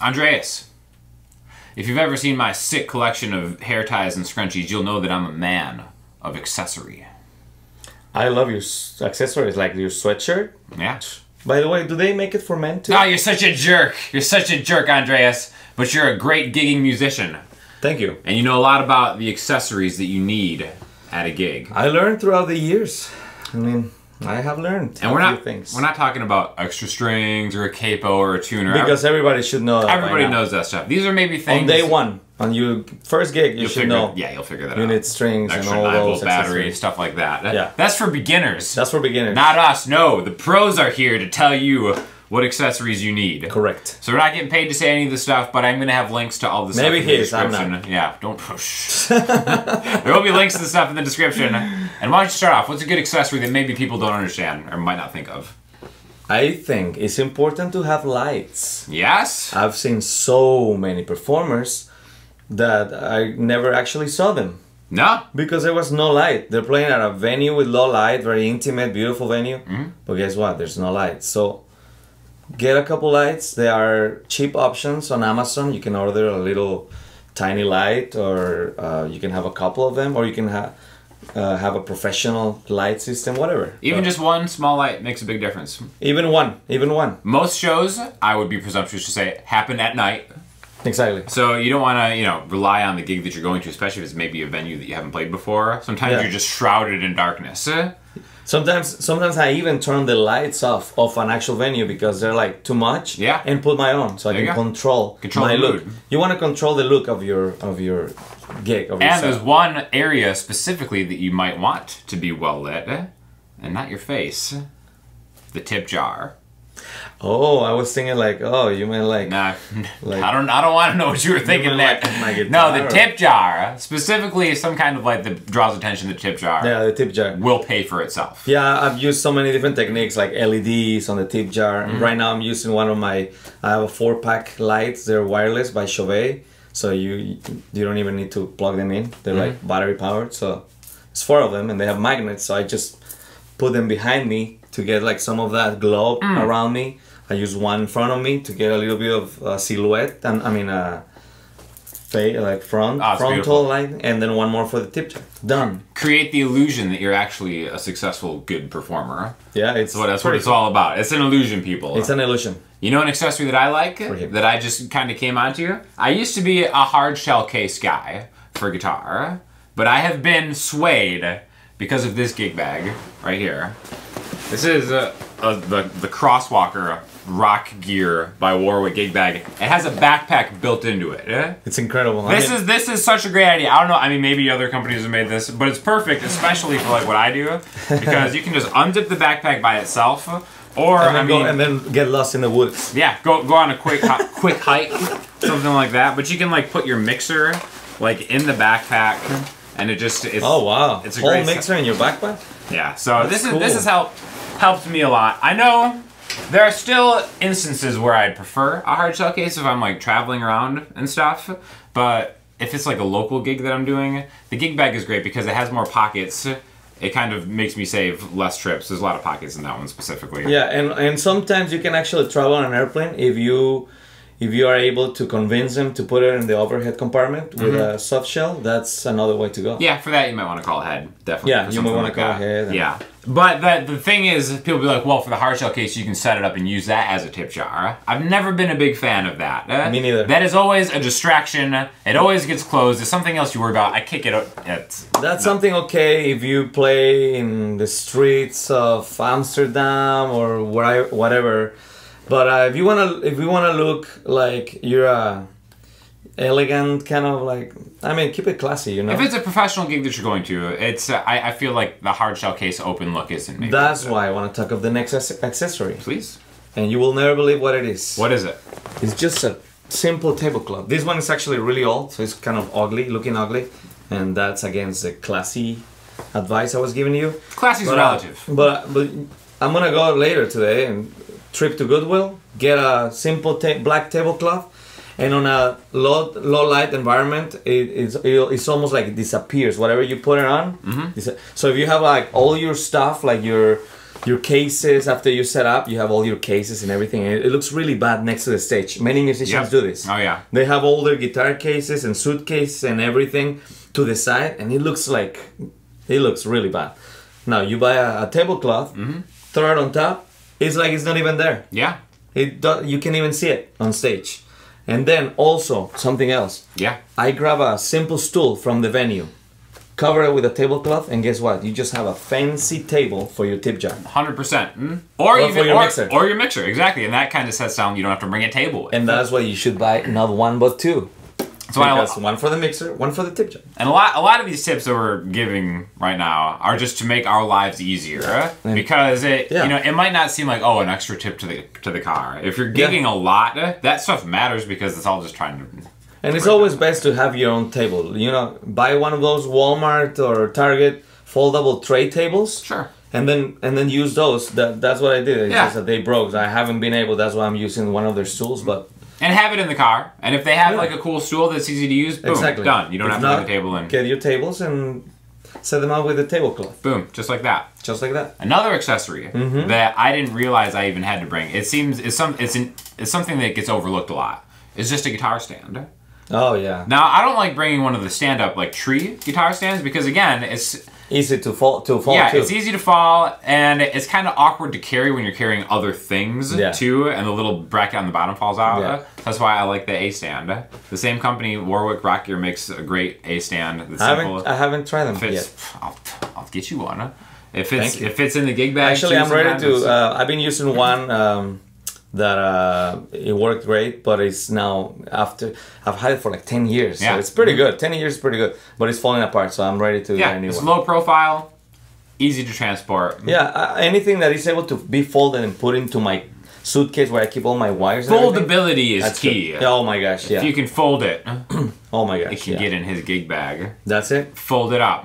Andres, if you've ever seen my sick collection of hair ties and scrunchies, you'll know that I'm a man of accessory. I love your accessories, like your sweatshirt. Yeah. By the way, do they make it for men too? Oh, you're such a jerk. You're such a jerk, Andres. But you're a great gigging musician. Thank you. And you know a lot about the accessories that you need at a gig. I learned throughout the years. I mean, I have learned And we're not things. we're not talking about extra strings or a capo or a tuner. because everybody should know. everybody now. knows that stuff. These are maybe things On day one, on your first gig, you should figure, know. Yeah, you'll figure that You out. need strings and all those battery, stuff like that. That- Yeah. That's for beginners. That's for beginners. Not us. No, the pros are here to tell you what accessories you need. correct. So we're not getting paid to say any of the stuff, but I'm gonna have links to all the stuff Maybe in the he is, I'm description. Yeah, don't push. there will be links to the stuff in the description. And why don't you start off? What's a good accessory that maybe people don't understand or might not think of? I think it's important to have lights. Yes. I've seen so many performers that I never actually saw them No. because there was no light. They're playing at a venue with low light, very intimate, beautiful venue. Mm-hmm. But guess what? There's no light. So get a couple lights. They are cheap options on Amazon. You can order a little tiny light, or uh, you can have a couple of them, or you can have uh, have a professional light system, whatever. Even But just one small light makes a big difference. even one, even one. Most shows, I would be presumptuous to say, happen at night. Exactly. So you don't want to, you know, rely on the gig that you're going to, especially if it's maybe a venue that you haven't played before. Sometimes Yeah. you're just shrouded in darkness. Sometimes, sometimes I even turn the lights off of an actual venue because they're like too much. Yeah. And put my own, so I There you can control, Control my look. mood. You want to control the look of your of your gig. Of your And set. there's one area specifically that you might want to be well lit, and not your face. The tip jar. Oh, I was thinking like, oh, you meant like. Nah, Like- I don't. I don't want to know what you were thinking meant there. like no, the or- tip jar specifically some kind of like that draws attention. to The tip jar Yeah, the tip jar. will pay for itself. Yeah, I've used so many different techniques like LEDs on the tip jar. Mm-hmm. Right now, I'm using one of my. I have a four pack lights. They're wireless by Chauvet, so you you don't even need to plug them in. They're Mm-hmm. like battery powered. So it's four of them, and they have magnets. So I just put them behind me to get like some of that glow Mm. around me. I use one in front of me to get a little bit of uh, silhouette, and I mean, uh, fa- like front Ah, frontal light, and then one more for the tip jar. Done. Create the illusion that you're actually a successful, good performer. Yeah, it's That's what, that's what it's all about. It's an illusion, people. It's an illusion. You know an accessory that I like that I just kind of came onto? You? I used to be a hard shell case guy for guitar, but I have been swayed because of this gig bag right here. This is uh uh the, the Crosswalker Rock Gear by Warwick gig bag. It has a backpack built into it. eh? It's incredible. I This mean- is this is such a great idea. I don't know. I mean, maybe other companies have made this, but it's perfect, especially for like what I do, because you can just unzip the backpack by itself, or and I then, mean, go, and then get lost in the woods. yeah, go go on a quick quick hike, something like that. But you can like put your mixer like in the backpack, and it just it's Oh wow! It's a whole great mixer in your backpack. yeah. So this is this has helped helped me a lot. I know there are still instances where I'd prefer a hard shell case if I'm like traveling around and stuff, but if it's like a local gig that I'm doing, the gig bag is great because it has more pockets. It kind of makes me save less trips. There's a lot of pockets in that one specifically. Yeah, and and sometimes you can actually travel on an airplane if you if you are able to convince them to put it in the overhead compartment with a soft shell. That's another way to go. Mm-hmm. Yeah, for that you might want to call ahead. Definitely. Yeah, you might wanna like call that. ahead Yeah, but the the thing is, people be like, well, for the hard shell case, you can set it up and use that as a tip jar. I've never been a big fan of that. Uh, Me neither. That is always a distraction. It always gets closed. There's something else you worry about. I kick it. It's That's something okay if you play in the streets of Amsterdam or whatever. But uh, if you wanna if you wanna look like you're a elegant kind of like I mean keep it classy, you know. if it's a professional gig that you're going to, it's uh, I, I feel like the hard shell case open look isn't maybe. That's why I want to talk of the next accessory, Please. and you will never believe what it is. What is it? It's just a simple tablecloth. This one is actually really old, so it's kind of ugly, looking ugly, and that's against the classy advice I was giving you. Classy's But, uh, relative. but but I'm gonna go later today and trip to Goodwill, get a simple ta- black tablecloth, and on a low low light environment, it, it's it's almost like it disappears. Whatever you put it on, Mm-hmm. so if you have like all your stuff, like your your cases after you set up. You have all your cases and everything, and it, looks really bad next to the stage. Many musicians Yep. do this. Oh, yeah. They have all their guitar cases and suitcases and everything to the side, and it looks like it looks really bad. Now you buy a, a tablecloth, Mm-hmm. throw it on top. It's like it's not even there. Yeah. It do, you can even see it on stage. And then also something else. Yeah. I grab a simple stool from the venue, cover it with a tablecloth, and guess what? You just have a fancy table for your tip jar. Hundred percent, mm? or, Or even your or, mixer. or your mixer, exactly, and that kind of sets down. You don't have to bring a table. With. And that's why you should buy not one but two. So I, one for the mixer, one for the tip jar. and a lot, a lot of these tips that we're giving right now are just to make our lives easier. Because it, Yeah. you know, it might not seem like oh, an extra tip to the to the car. If you're Yeah. gigging a lot, that stuff matters because it's all just trying to. And it's always best to have your own table. You know, buy one of those Walmart or Target foldable tray tables. Sure. And then and then use those. That that's what I did. It's Yeah. just that they broke. I haven't been able. That's why I'm using one of their stools. But And have it in the car. And if they have Yeah. like a cool stool that's easy to use, boom, exactly done. You don't If have to not, bring the table in. Get your tables and set them out with a tablecloth, Boom, just like that. just like that. Another accessory Mm-hmm. that I didn't realize I even had to bring. It seems it's some it's in, it's something that gets overlooked a lot. It's just a guitar stand. Oh yeah, Now I don't like bringing one of the stand up like tree guitar stands because again it's easy to fall to fall yeah to. it's easy to fall and it's kind of awkward to carry when you're carrying other things Yeah. too and the little bracket on the bottom falls out. Yeah. That's why I like the A stand. The same company Warwick Rock Gear makes a great A stand. That's I haven't I haven't tried them fits. yet. I'll, I'll get you one. If it's if it's in the gig bag. Actually, I'm ready to. Uh, I've been using one um, that uh, it worked great, but it's now after I've had it for like ten years. Yeah. So it's pretty good. Ten years is pretty good, but it's falling apart. So I'm ready to get a Yeah, new it's one. low profile, easy to transport. Yeah, uh, anything that is able to be folded and put into my suitcase where I keep all my wires. Foldability is That's key. good. Yeah, oh my gosh, Yeah. If you can fold it, oh my gosh, it can yeah. get in his gig bag. That's it. Fold it up.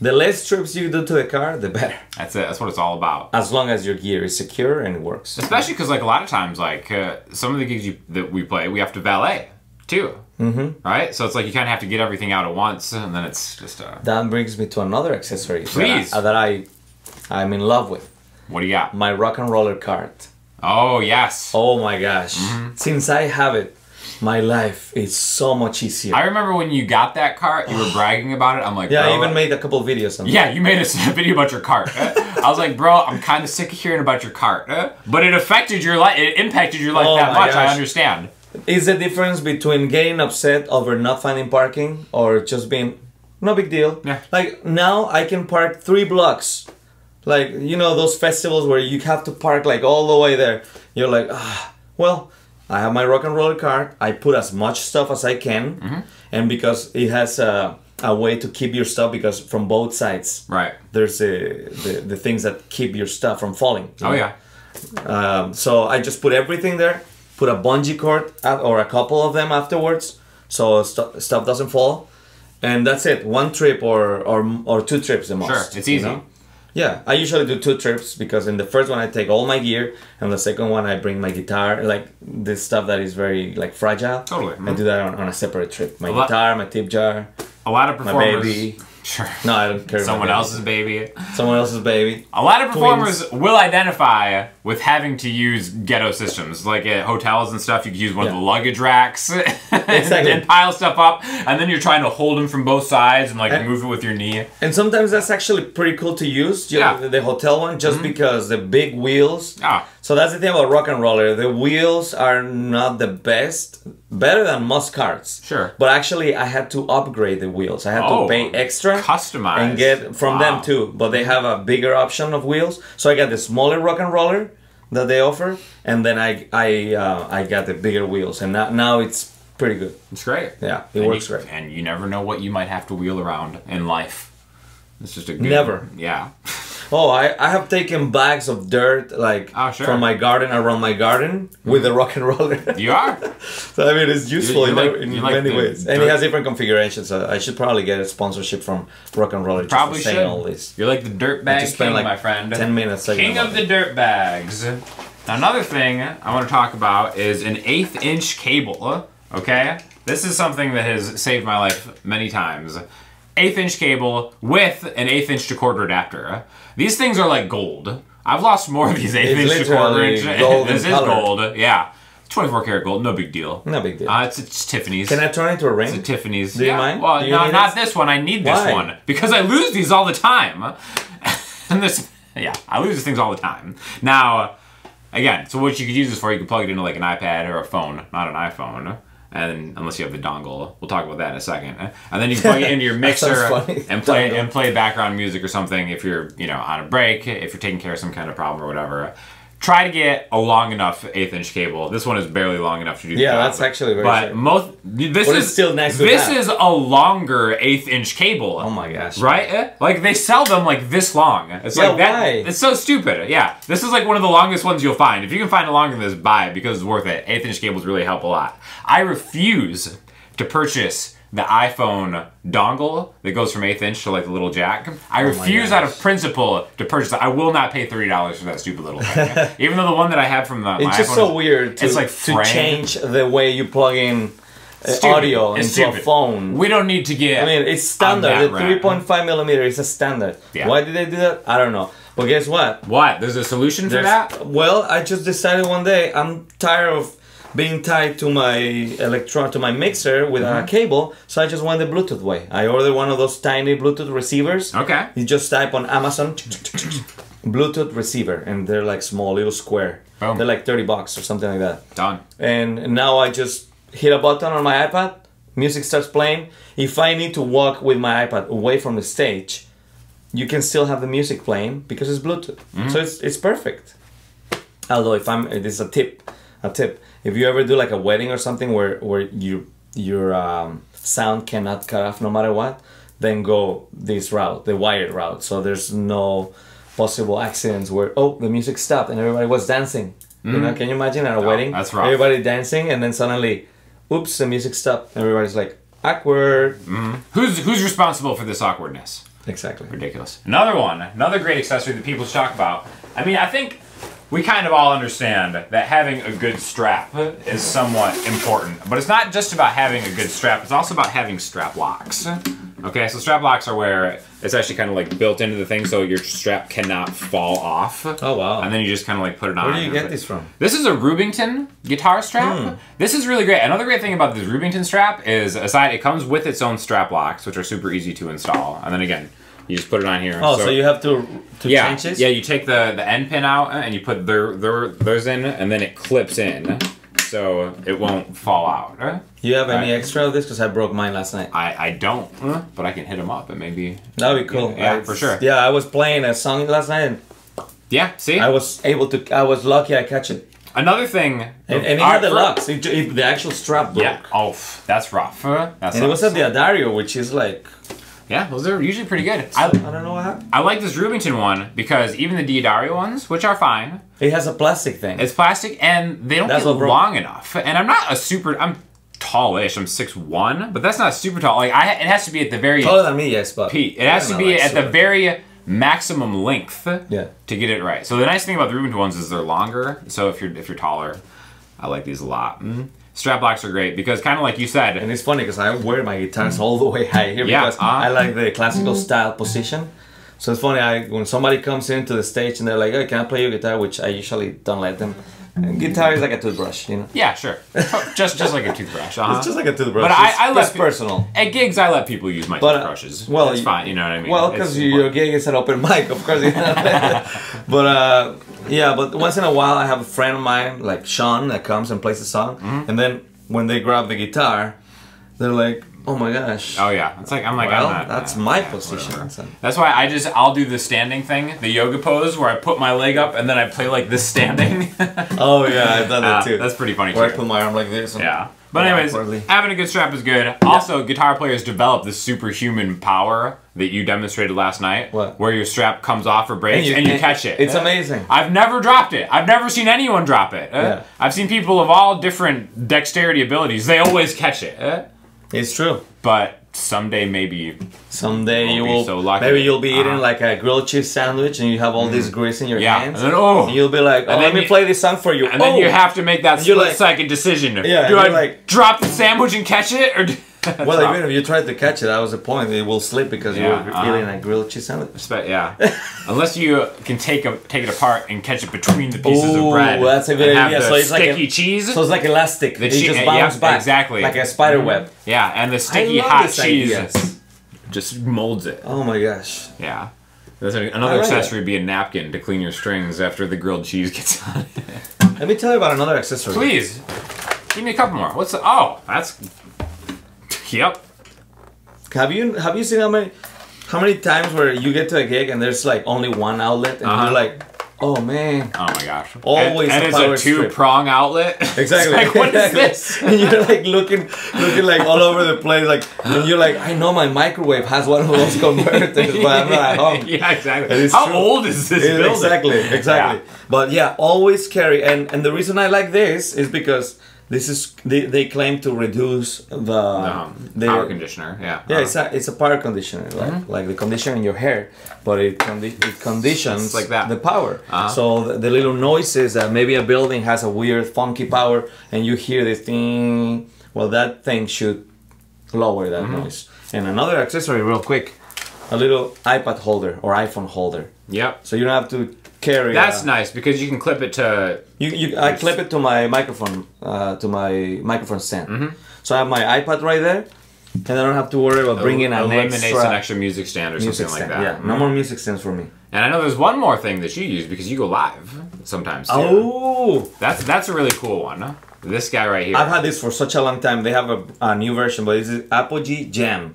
The less trips you do to the car, the better. That's it. That's what it's all about. As long as your gear is secure and works. Especially because, like, a lot of times, like, uh, some of the gigs you, that we play, we have to valet, too. Mm-hmm. Right? So it's like you kind of have to get everything out at once, and then it's just, uh, That brings me to another accessory Please. that I, that I I'm in love with. what do you got? My rock and roller cart. Oh, yes. Oh my gosh. Mm-hmm. Since I have it, my life is so much easier. I remember when you got that cart, you were bragging about it. I'm like, yeah, I even made a couple videos on Yeah, you made a video about your cart. I was like, bro, I'm kind of sick of hearing about your cart. But it affected your life. It impacted your life Oh that much. I understand. Is the difference between getting upset over not finding parking or just being no big deal? Yeah. Like now I can park three blocks. Like you know those festivals where you have to park like all the way there. You're like, ah, well, I have my rock and roller cart. I put as much stuff as I can, Mm-hmm. and because it has a, a way to keep your stuff because from both sides Right. there's a, the the things that keep your stuff from falling. Oh, know? yeah. Um, so I just put everything there, put a bungee cord or a couple of them afterwards, so stu- stuff doesn't fall, and that's it. One trip or or or two trips the most. Sure, it's you easy. know? Yeah, I usually do two trips because in the first one I take all my gear, and the second one I bring my guitar, like this stuff that is very like fragile. Totally, I mm-hmm. do that on, on a separate trip. My guitar, my tip jar. A lot of performers. baby. Sure. No, I don't care. about Someone baby. else's baby. Someone else's baby. A lot of performers will identify with having to use ghetto systems. Like at hotels and stuff, you could use one of the luggage racks and, Exactly. and pile stuff up, and then you're trying to hold them from both sides and like And- move it with your knee. And sometimes that's actually pretty cool to use. ju- Yeah. The hotel one, just because the big wheels. Ah, So that's the thing about rock and roller. The wheels are not the best. Better than most carts. Sure. But actually, I had to upgrade the wheels. I had Oh, to pay extra. customized. And get from Wow. them too. But they have a bigger option of wheels. So I got the smaller rock and roller that they offer. And then I I uh, I got the bigger wheels. And now, now it's pretty good. it's great. Yeah, it and works you, great. And you never know what you might have to wheel around in life. It's just a good, Never. Yeah. Oh, I, I have taken bags of dirt like Oh, sure. from my garden around my garden with a mm. rock and roller. You are. so I mean, it's useful you in, like- in you like many the ways, and it has different configurations. So I should probably get a sponsorship from Rock and Roller. Just Probably should. all this. You're like the dirt bag king, like my friend. 10 minutes King of the dirt bags. Another thing I want to talk about is an eighth inch cable. Okay, this is something that has saved my life many times. Eighth inch cable with an eighth inch to quarter adapter. These things are like gold. I've lost more of these eighth It's inch to quarter inch. this is color. gold. Yeah, 24 karat gold. No big deal. No big deal. Uh, it's, it's Tiffany's. Can I turn it into a ring? It's a Tiffany's. Do you yeah. mind? Well, you no, not it? this one. I need this Why? one because I lose these all the time. and this, yeah, I lose these things all the time. Now, again, so what you could use this for, you could plug it into like an iPad or a phone, not an iPhone. And unless you have the dongle, we'll talk about that in a second. And then you can plug it into your mixer and play Dongle. and play background music or something if you're you know on a break, if you're taking care of some kind of problem or whatever. Try to get a long enough eighth inch cable. This one is barely long enough to do. the Yeah, that's actually very But most this But is still next. This is a longer eighth inch cable. oh my gosh. Right? Eh? Like they sell them like this long. It's Yeah, like that. why? It's so stupid. Yeah, this is like one of the longest ones you'll find. If you can find a longer than this, buy it because it's worth it. Eighth inch cables really help a lot. I refuse to purchase the iPhone dongle that goes from eighth inch to like the little jack. I refuse out of principle to purchase that. I will not pay thirty dollars for that stupid little thing. Even though the one that I have from the It's just iPhone so is- weird to, it's like to change the way you plug in uh, Stupid. audio It's into a phone. We don't need to get. I mean, it's standard. The 3.5 millimeter is a standard. Yeah. Why did they do that? I don't know. But guess what? What? There's a solution for that? Well, I just decided one day I'm tired of being tied to my electron to my mixer with Mm-hmm. a cable, so I just went the Bluetooth way. I ordered one of those tiny Bluetooth receivers. Okay. You just type on Amazon Bluetooth receiver, and they're like small, little square. Boom. They're like thirty bucks or something like that. Done. And now I just hit a button on my iPad, music starts playing. If I need to walk with my iPad away from the stage, you can still have the music playing because it's Bluetooth. So it's it's perfect. Although if I'm this is a tip, a tip. If you ever do like a wedding or something where where you your um, sound cannot cut off no matter what, then go this route, the wired route. So there's no possible accidents where oh the music stopped and everybody was dancing. You know, can you imagine at a wedding? that's rough. Everybody dancing and then suddenly, oops, the music stopped. Everybody's like awkward. Who's who's responsible for this awkwardness? Exactly. Ridiculous. Another one, another great accessory that people talk about. I mean, I think we kind of all understand that having a good strap is somewhat important, but it's not just about having a good strap. It's also about having strap locks. Okay, so strap locks are where it's actually kind of like built into the thing, so your strap cannot fall off. Oh wow. And then you just kind of like put it on. Where do you get these from? This is a Rubington guitar strap. Hmm. This is really great. Another great thing about this Rubington strap is aside it comes with its own strap locks, which are super easy to install. And then again, you just put it on here. Oh, so, you have to to yeah, change this? yeah. You take the the end pin out and you put their their theirs in, and then it clips in, so it won't fall out. Uh, You have any Right. extra of this? Because I broke mine last night. I I don't, but I can hit them up and maybe. That'd be cool. Yeah, I- for sure. Yeah, I was playing a song last night and Yeah. See. I was able to. I was lucky I catch it. Another thing. And, and it had the locks. It, it, the actual strap broke. Yeah. Oh, that's rough. Uh, That's And it was at the Adario, which is like Yeah, those are usually pretty good. I, I, don't know what happened. I like this Rubington one because even the D'Addario ones, which are fine, It has a plastic thing. it's plastic and they don't That's get long enough. And I'm not a super, I'm tallish. I'm 6'1", but that's not super tall. Like I, it has to be at the very Taller than me, yes, but Pete, It has to be like, at the very maximum length Yeah. to get it right. So the nice thing about the Rubington ones is they're longer. So if you're if you're taller, I like these a lot. Mm. Strap locks are great because kind of like you said, And it's funny because I wear my guitars all the way high here Yeah, because uh-huh. I like the classical style position. So it's funny I, when somebody comes into the stage and they're like, "Hey, can I play your guitar?" Which I usually don't let them. And guitar is like a toothbrush, you know. yeah, sure, just just like a toothbrush. Uh-huh. It's just like a toothbrush. But I- it's, I let it's pe- personal. At gigs, I let people use my But, uh, toothbrushes. well, it's you- fine. You know what I mean? Well, because important. your gig is an open mic, of course. you know. but uh, yeah, but once in a while, I have a friend of mine, like Sean, that comes and plays a song, Mm-hmm. and then when they grab the guitar, they're like, "Oh my gosh!" Oh yeah, it's like I'm like well, I'm not. that's uh, my yeah, position. So- That's why I just I'll do the standing thing, the yoga pose, where I put my leg up and then I play like this standing. Oh yeah, I've done that Uh, too. That's pretty funny Where I put my arm like this. and- Yeah. But anyways, awkwardly. having a good strap is good. Also, guitar players develop this superhuman power that you demonstrated last night, What? where your strap comes off or breaks and you, catch it. It's amazing. I've never dropped it. I've never seen anyone drop it. Uh, Yeah. I've seen people of all different dexterity abilities. They always catch it. Uh, It's true. But someday maybe Someday you be will. so lucky. maybe you'll be eating Uh-huh. like a grilled cheese sandwich and you have all this grease in your Yeah, hands. and then, oh. And you'll be like, "Oh, And let then me you- play this song for you." And then oh. you have to make that split like- second decision. Yeah, do I like- drop the sandwich and catch it, or do, Well, even if you try to catch it, that was the point. It will slip because Yeah, you're eating uh-huh. a grilled cheese sandwich. Spe- yeah. Unless you can take a, take it apart and catch it between the pieces Ooh, of bread. that's a good idea. So it's like sticky a- cheese. So it's like elastic. The it che- just yeah, bounces back. exactly. Like a spider mm-hmm. web. yeah, and the sticky hot cheese idea. just molds it. Oh my gosh. Yeah. There's another like accessory would be a napkin to clean your strings after the grilled cheese gets on it. Let me tell you about another accessory. Please, give me a couple more. What's the? Oh, that's. Yep. Have you have you seen how many how many times where you get to a gig and there's like only one outlet and Uh-huh. you're like, oh man. Oh my gosh. Always and, and it's a two strip. prong outlet. Exactly. Like what is this? and you're like looking, looking like all over the place, like, and you're like, I know my microwave has one of those converters, but I'm not at home. yeah, exactly. How true. old is this Yeah, building? exactly, exactly. But yeah, always carry, and and the reason I like this is because this is they, they claim to reduce the the power conditioner. Yeah. yeah, Uh, it's a it's a power conditioner, like like the conditioner in your hair, but it condi- it conditions It's like that. the power. Uh-huh. So the, the little noises that maybe a building has a weird funky power, and you hear this thing. Well, that thing should lower that Mm-hmm. noise. And another accessory, real quick, a little iPad holder or iPhone holder, Yep. so you don't have to carry. That's nice because you can clip it to. you, you, I clip it to my microphone, uh, to my microphone stand. Mm-hmm. So I have my iPad right there, and I don't have to worry about bringing an eliminates extra an extra music stand or music something stand. like that. Yeah, no more music stands for me. And I know there's one more thing that you use because you go live sometimes. Too. Oh, That's that's a really cool one. This guy right here. I've had this for such a long time. They have a, a new version, but it's Apogee Jam.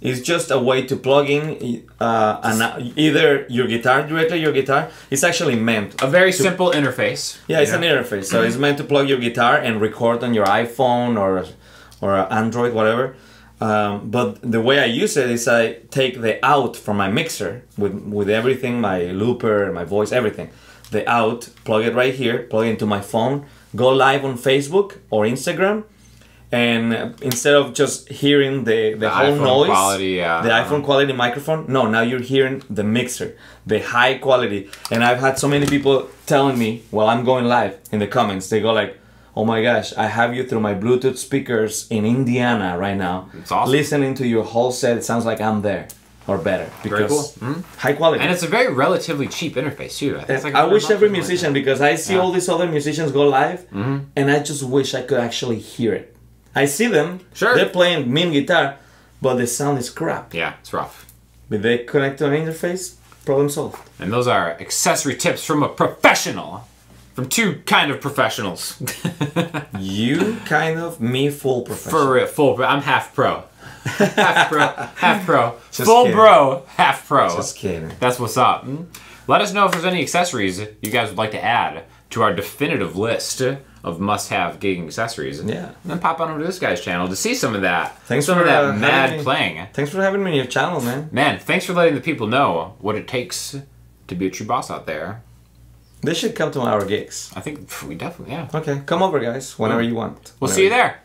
It's just a way to plug in uh, an, either your guitar directly, your guitar. It's actually meant a very simple interface. Yeah, it's an interface. So it's meant to plug your guitar and record on your iPhone or or Android, whatever. Um, but the way I use it is I take the out from my mixer with with everything, my looper, my voice, everything. The out, plug it right here, plug it into my phone, go live on Facebook or Instagram, and instead of just hearing the the, The whole noise, quality, yeah. the iPhone quality microphone. No, now you're hearing the mixer, the high quality. And I've had so many people telling me while I'm going live in the comments, they go like, "Oh my gosh, I have you through my Bluetooth speakers in Indiana right now, It's awesome. listening to your whole set. It sounds like I'm there or better because cool. Mhm. high quality." And it's a very relatively cheap interface too. I, think it's like I wish every something like musician because I see Yeah. all these other musicians go live, and I just wish I could actually hear it. I see them, Sure. they're playing mean guitar, but the sound is crap. Yeah, it's rough. But they connect to an interface, problem solved. And those are accessory tips from a professional. From two kind of professionals. You kind of, me full professional. For real, full. I'm half pro. half pro, half pro. Just Full kidding. bro, half pro. Just kidding. That's what's up. Mm. Let us know if there's any accessories you guys would like to add to our definitive list of must-have gigging accessories. And, Yeah. And then pop on over to this guy's channel to see some of that. Thanks some for, of that uh, mad me. playing. Thanks for having me on your channel, man. Man, thanks for letting the people know what it takes to be a true boss out there. They should come to our gigs. I think we definitely, yeah. Okay, come over, guys, whenever you want. We'll Whenever see you there.